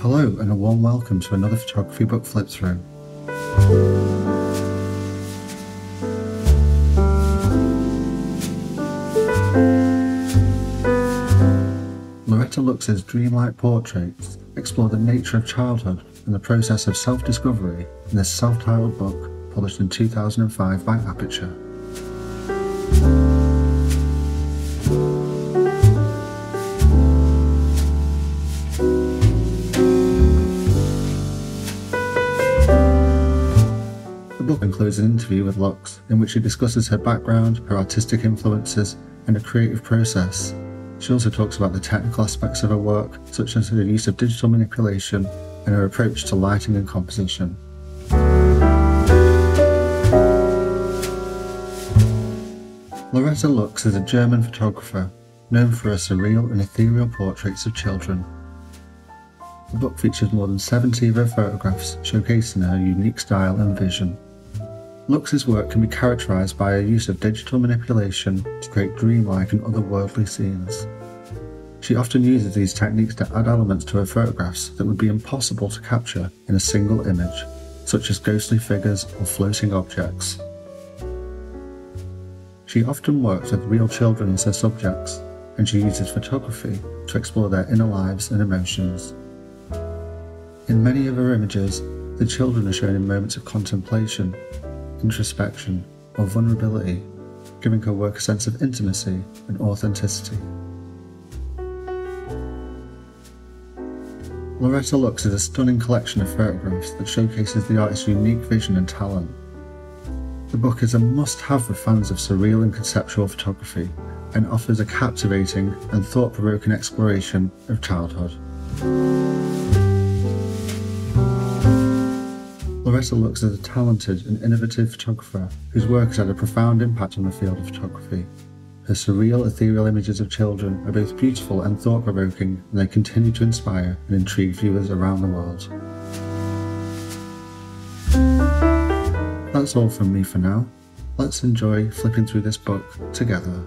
Hello, and a warm welcome to another photography book flip through. Loretta Lux's dreamlike portraits explore the nature of childhood and the process of self discovery in this self titled book published in 2005 by Aperture. Includes an interview with Lux in which she discusses her background, her artistic influences, and her creative process. She also talks about the technical aspects of her work, such as her use of digital manipulation and her approach to lighting and composition. Loretta Lux is a German photographer known for her surreal and ethereal portraits of children. The book features more than 70 of her photographs showcasing her unique style and vision. Lux's work can be characterized by her use of digital manipulation to create dreamlike and otherworldly scenes. She often uses these techniques to add elements to her photographs that would be impossible to capture in a single image, such as ghostly figures or floating objects. She often works with real children as her subjects, and she uses photography to explore their inner lives and emotions. In many of her images, the children are shown in moments of contemplation introspection, or vulnerability, giving her work a sense of intimacy and authenticity. Loretta Lux is a stunning collection of photographs that showcases the artist's unique vision and talent. The book is a must have for fans of surreal and conceptual photography and offers a captivating and thought provoking exploration of childhood. Loretta Lux is a talented and innovative photographer whose work has had a profound impact on the field of photography. Her surreal, ethereal images of children are both beautiful and thought provoking, and they continue to inspire and intrigue viewers around the world. That's all from me for now. Let's enjoy flipping through this book together.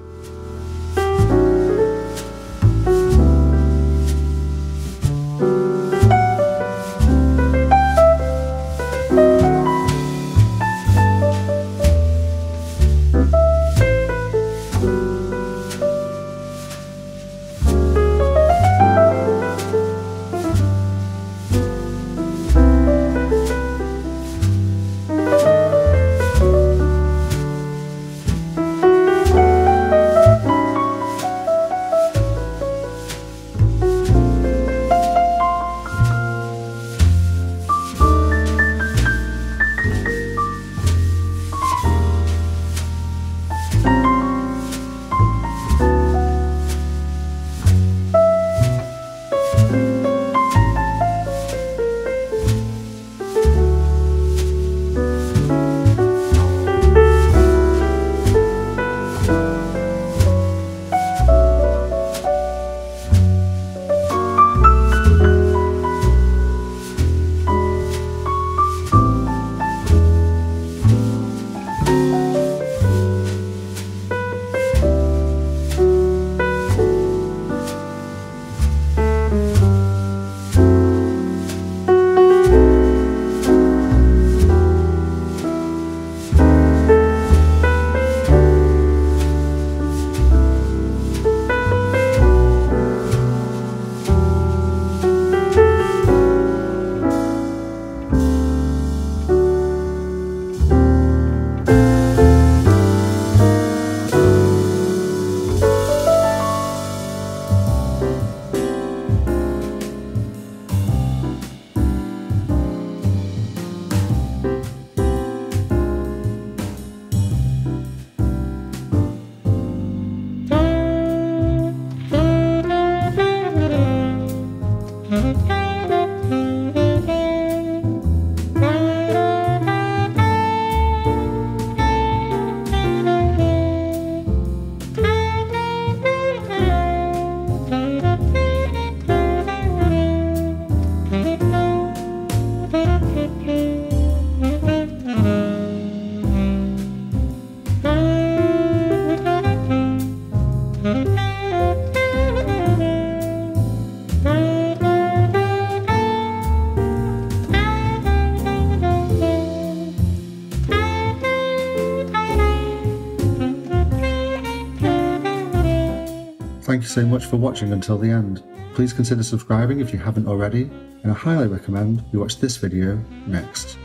Thank you so much for watching until the end. Please consider subscribing if you haven't already, and I highly recommend you watch this video next.